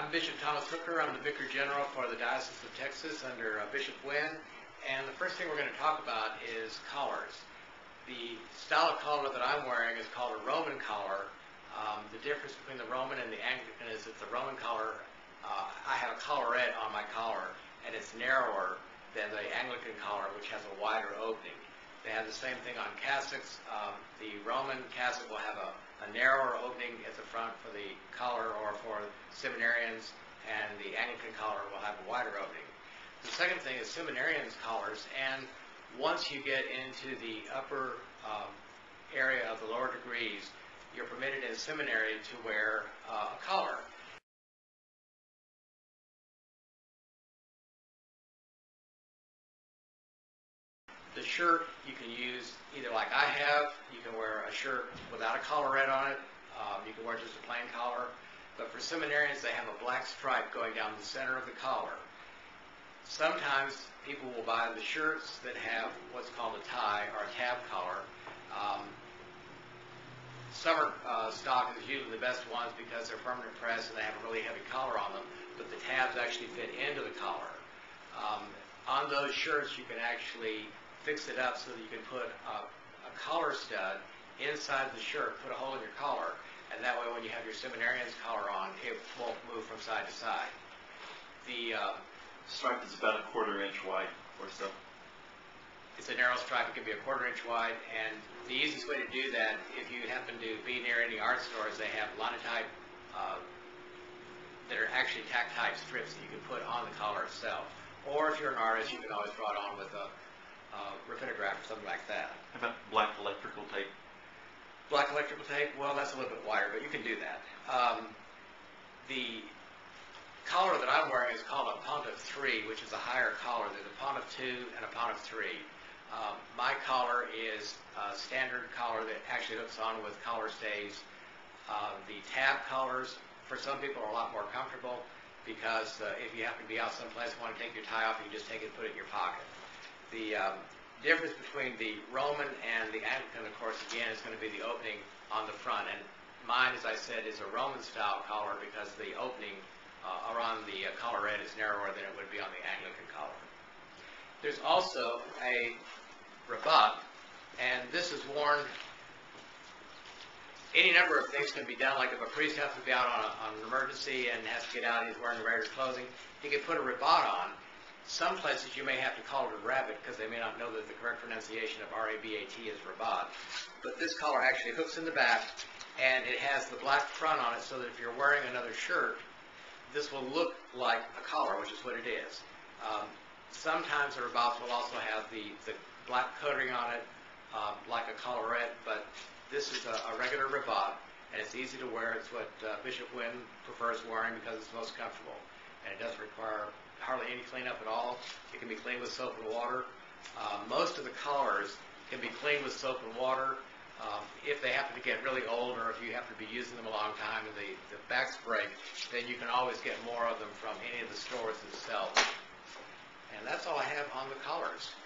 I'm Bishop Thomas Hooker. I'm the Vicar General for the Diocese of Texas under uh, Bishop Wynn. And the first thing we're going to talk about is collars. The style of collar that I'm wearing is called a Roman collar. Um, the difference between the Roman and the Anglican is that the Roman collar, uh, I have a collarette on my collar, and it's narrower than the Anglican collar, which has a wider opening. They have the same thing on cassocks. Um, the Roman cassock will have a, a narrower opening at the front for the collar or for seminarians, and the Anglican collar will have a wider opening. The second thing is seminarians' collars, and once you get into the upper um, area of the lower degrees, you're permitted in seminary to wear uh, a collar. The shirt you can use either like I have, you can wear a shirt without a collarette on it, um, you can wear just a plain collar, but for seminarians they have a black stripe going down the center of the collar. Sometimes people will buy the shirts that have what's called a tie or a tab collar. Um, summer uh, stock is usually the best ones because they're permanent press and they have a really heavy collar on them, but the tabs actually fit into the collar. Um, on those shirts you can actually fix it up so that you can put a, a collar stud inside the shirt, put a hole in your collar, and that way when you have your seminarian's collar on, it won't move from side to side. The uh, Stripe is about a quarter inch wide or so. it's a narrow stripe, it can be a quarter inch wide, and the easiest way to do that, if you happen to be near any art stores, they have linotype uh, that are actually tack type strips that you can put on the collar itself. Or if you're an artist, you can always draw it on with a rapidograph or something like that. How about black electrical tape? Black electrical tape, well, that's a little bit wider, but you can do that. Um, the collar that I'm wearing is called a Pontiff 3, which is a higher collar. There's a Pontiff 2 and a Pontiff 3. Um, my collar is a standard collar that actually hooks on with collar stays. Uh, the tab collars, for some people, are a lot more comfortable because uh, if you happen to be out someplace and want to take your tie off, you can just take it and put it in your pocket. The um, difference between the Roman and the Anglican, of course, again, is going to be the opening on the front. And mine, as I said, is a Roman-style collar because the opening uh, around the uh, collarette is narrower than it would be on the Anglican collar. There's also a rabat, and this is worn any number of things can be done, like if a priest has to be out on, a, on an emergency and has to get out, he's wearing the regular clothing, he can put a rabat on. Some places you may have to call it a rabbit because they may not know that the correct pronunciation of R-A-B-A-T is rabat. But this collar actually hooks in the back and it has the black front on it so that if you're wearing another shirt, this will look like a collar, which is what it is. Um, sometimes the rabats will also have the, the black coating on it, um, like a collarette, but this is a, a regular rabat, and it's easy to wear. It's what uh, Bishop Wynn prefers wearing because it's most comfortable, and it doesn't require hardly any cleanup at all. It can be cleaned with soap and water. Uh, most of the collars can be cleaned with soap and water. Um, if they happen to get really old or if you happen to be using them a long time and the, the backs break, then you can always get more of them from any of the stores that sell them. And that's all I have on the collars.